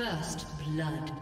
First blood.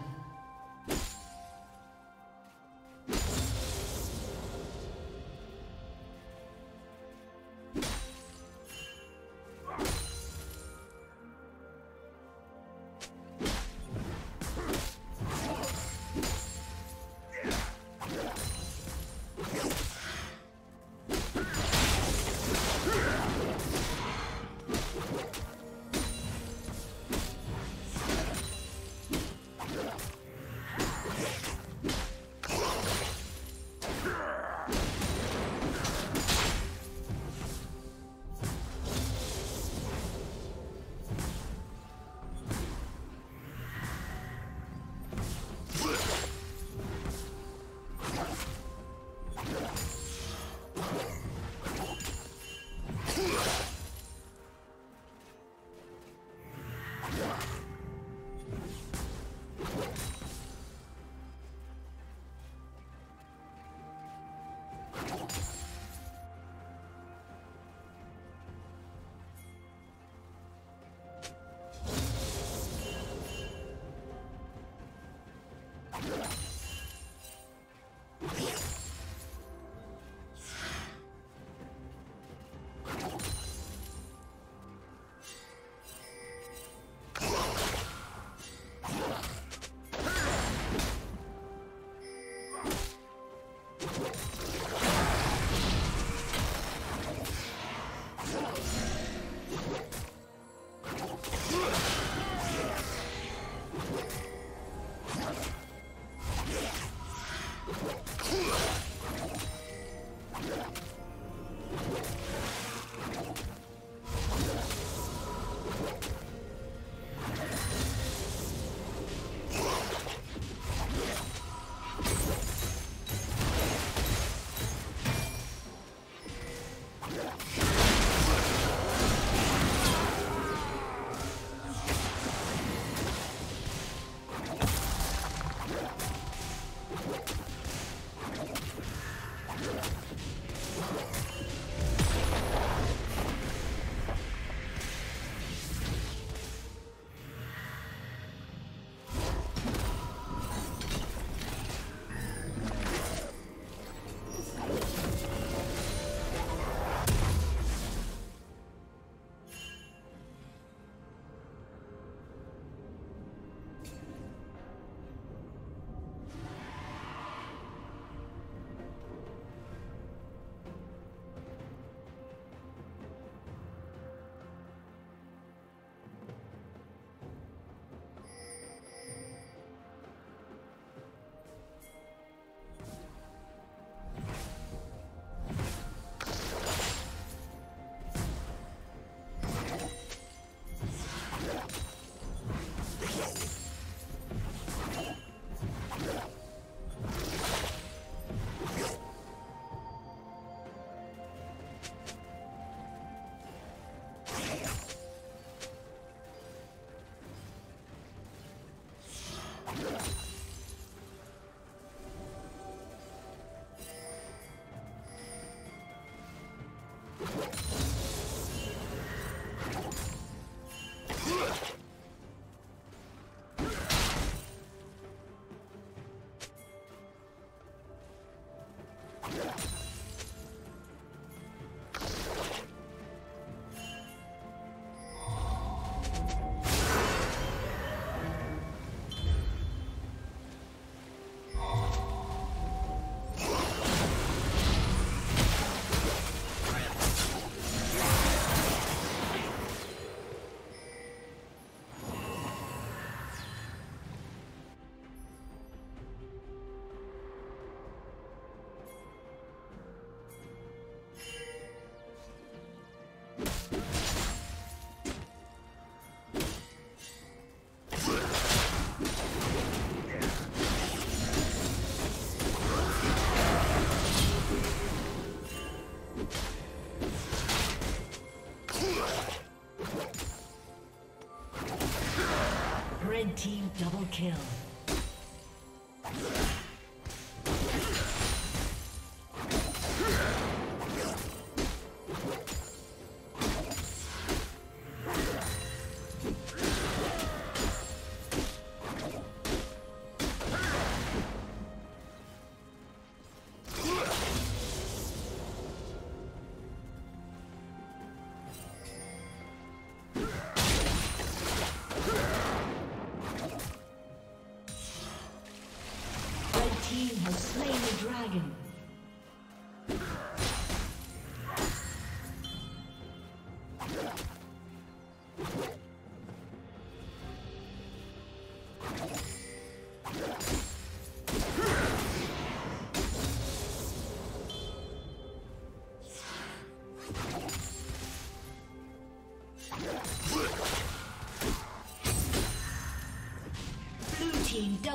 Team double kill.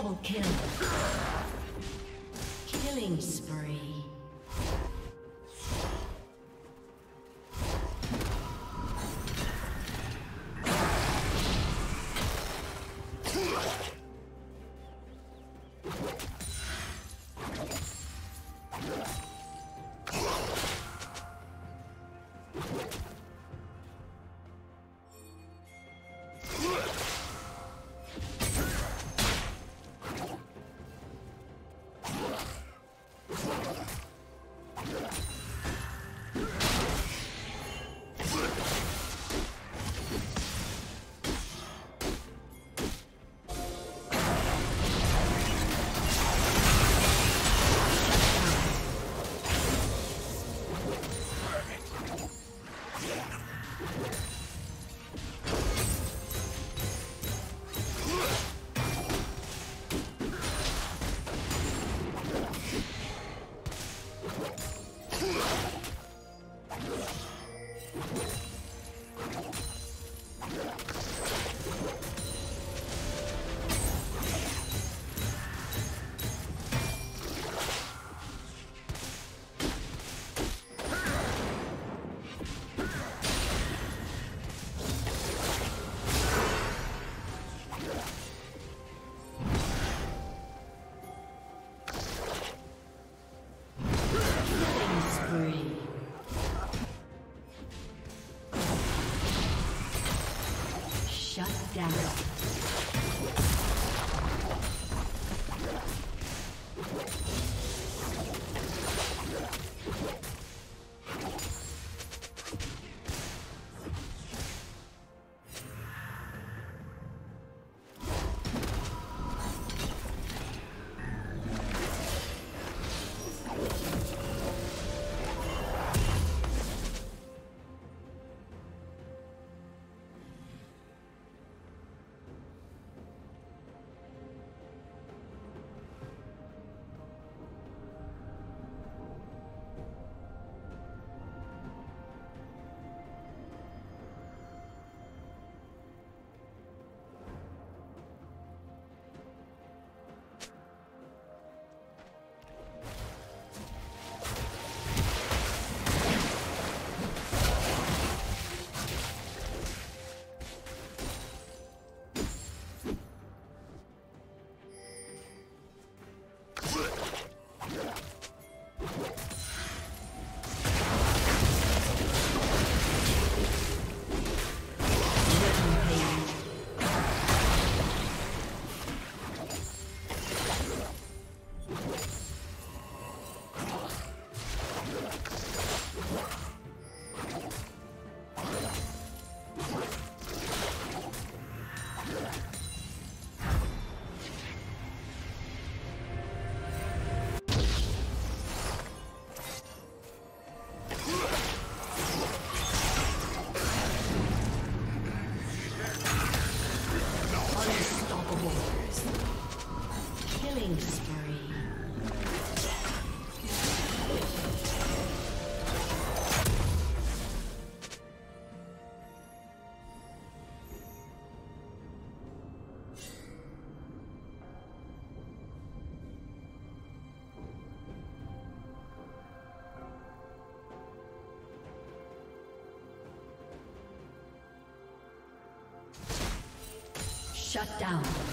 Double kill. Killing Shut down.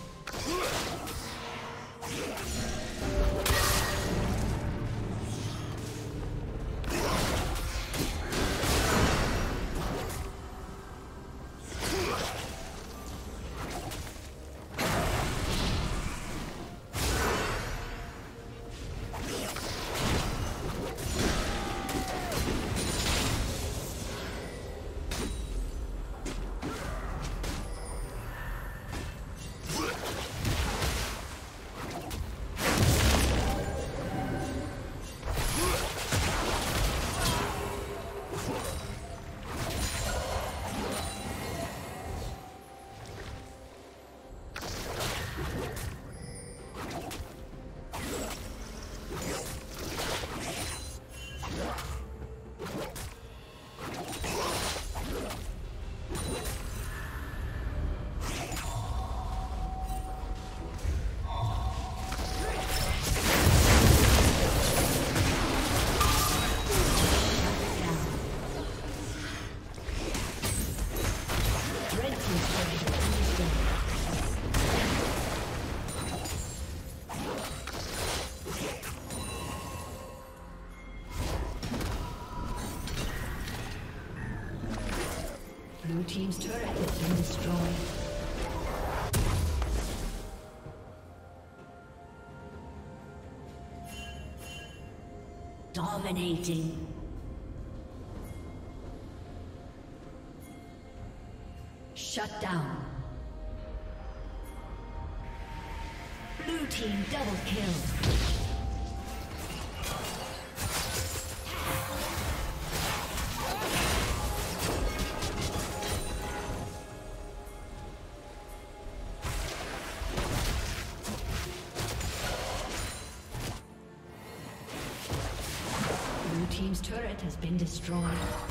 Dominating. Shut down. Blue Team double kill. Been destroyed.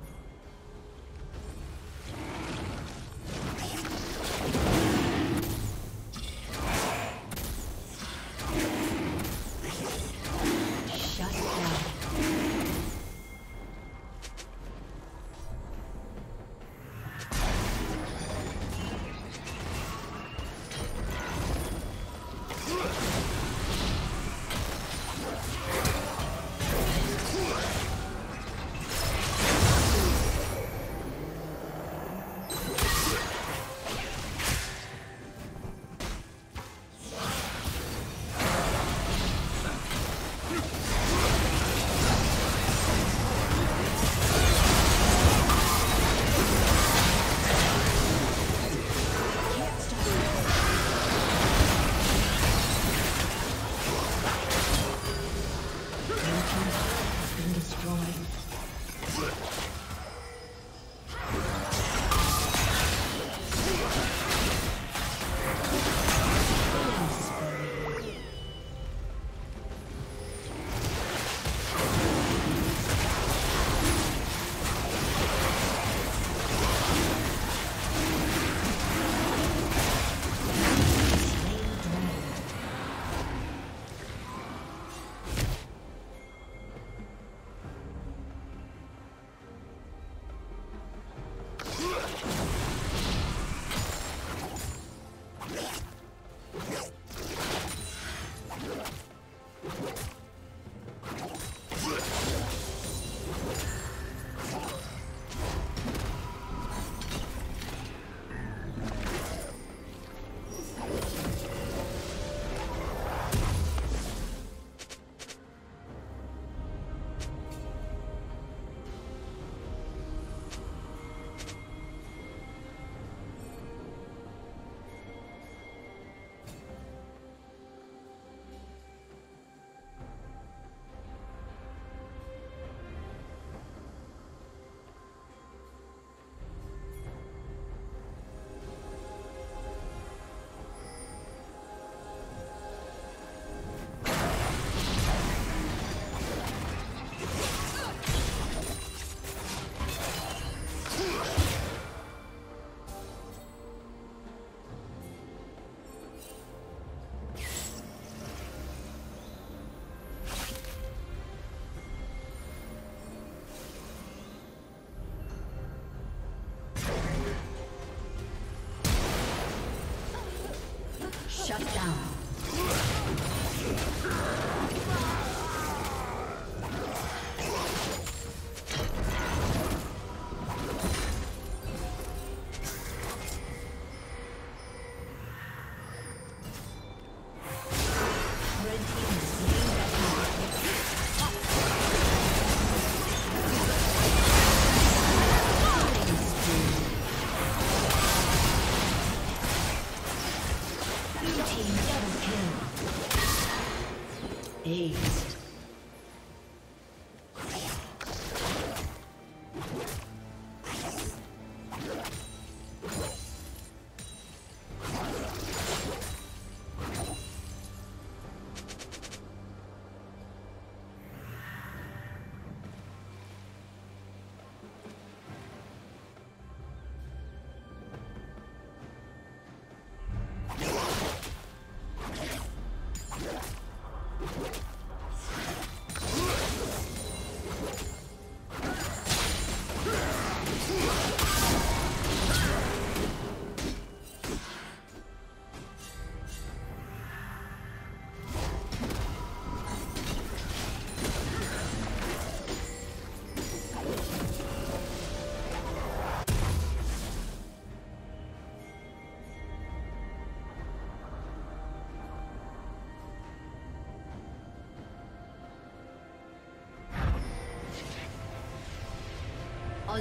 Shut down.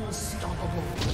Unstoppable.